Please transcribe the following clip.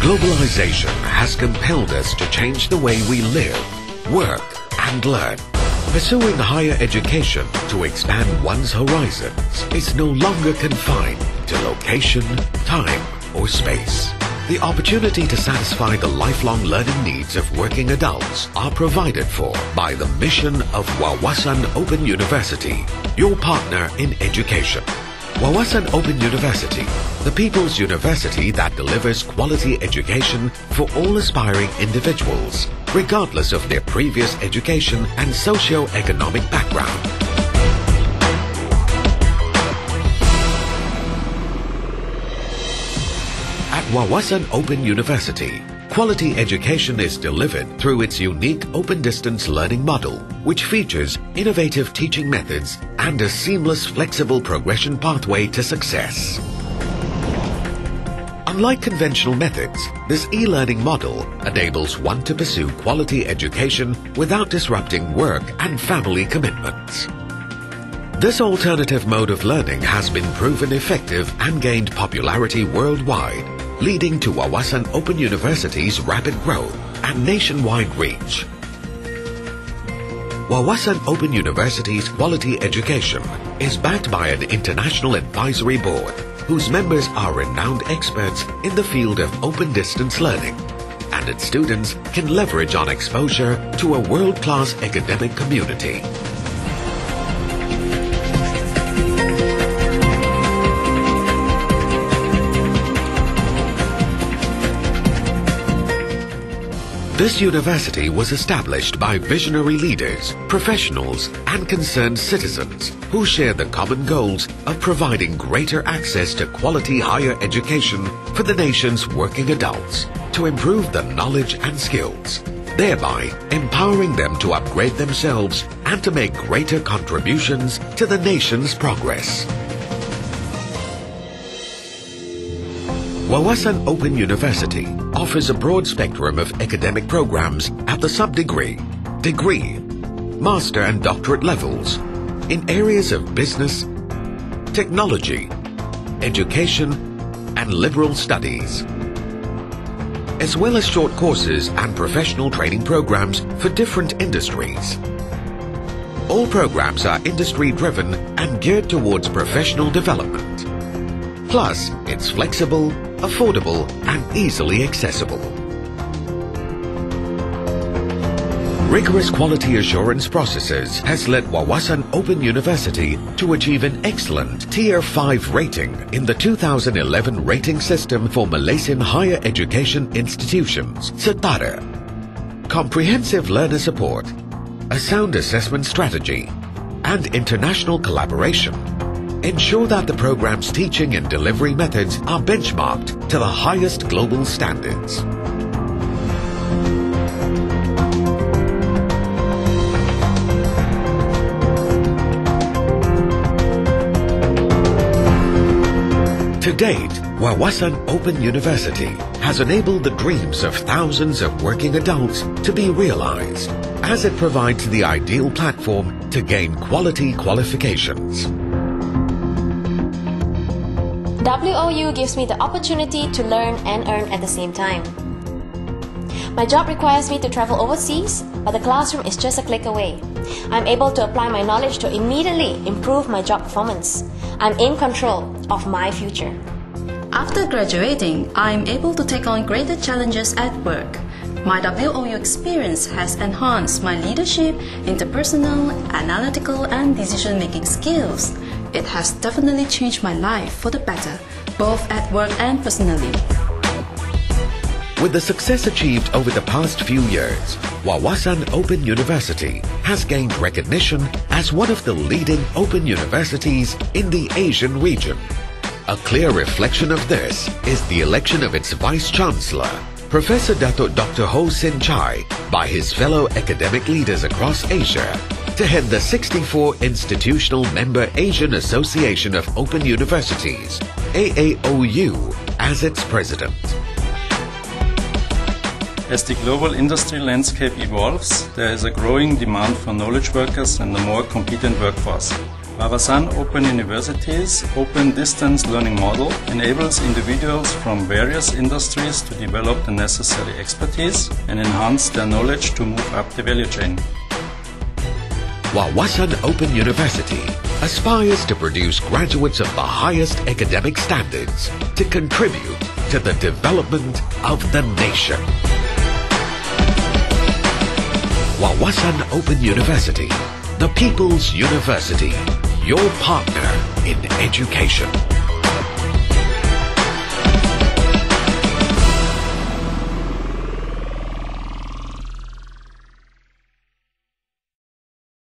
Globalization has compelled us to change the way we live, work, and learn. Pursuing higher education to expand one's horizons is no longer confined to location, time, or space. The opportunity to satisfy the lifelong learning needs of working adults are provided for by the mission of Wawasan Open University, your partner in education. Wawasan Open University, the people's university that delivers quality education for all aspiring individuals, regardless of their previous education and socio-economic background. At Wawasan Open University, quality education is delivered through its unique open distance learning model, which features innovative teaching methods and a seamless flexible progression pathway to success. Unlike conventional methods, this e-learning model enables one to pursue quality education without disrupting work and family commitments. This alternative mode of learning has been proven effective and gained popularity worldwide, leading to Wawasan Open University's rapid growth and nationwide reach. Wawasan Open University's quality education is backed by an international advisory board whose members are renowned experts in the field of open distance learning and its students can leverage on exposure to a world-class academic community. This university was established by visionary leaders, professionals, and concerned citizens who share the common goals of providing greater access to quality higher education for the nation's working adults to improve the knowledge and skills, thereby empowering them to upgrade themselves and to make greater contributions to the nation's progress. Wawasan Open University offers a broad spectrum of academic programs at the sub-degree, degree, master and doctorate levels in areas of business, technology, education and liberal studies, as well as short courses and professional training programs for different industries. All programs are industry driven and geared towards professional development. Plus, it's flexible, affordable and easily accessible. Rigorous quality assurance processes has led Wawasan Open University to achieve an excellent Tier 5 rating in the 2011 rating system for Malaysian higher education institutions, SETARA. Comprehensive learner support, a sound assessment strategy, and international collaboration ensure that the program's teaching and delivery methods are benchmarked to the highest global standards. To date, Wawasan Open University has enabled the dreams of thousands of working adults to be realized as it provides the ideal platform to gain quality qualifications. WOU gives me the opportunity to learn and earn at the same time. My job requires me to travel overseas, but the classroom is just a click away. I'm able to apply my knowledge to immediately improve my job performance. I'm in control of my future. After graduating, I'm able to take on greater challenges at work. My WOU experience has enhanced my leadership, interpersonal, analytical, and decision making skills. It has definitely changed my life for the better, both at work and personally. With the success achieved over the past few years, Wawasan Open University has gained recognition as one of the leading open universities in the Asian region. A clear reflection of this is the election of its Vice Chancellor, Professor Dato Dr. Ho Sinn Chye, by his fellow academic leaders across Asia to head the 64 Institutional Member Asian Association of Open Universities, AAOU, as its president. As the global industry landscape evolves, there is a growing demand for knowledge workers and a more competent workforce. Wawasan Open University's open distance learning model enables individuals from various industries to develop the necessary expertise and enhance their knowledge to move up the value chain. Wawasan Open University aspires to produce graduates of the highest academic standards to contribute to the development of the nation. Wawasan Open University, the People's University, your partner in education.